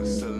That's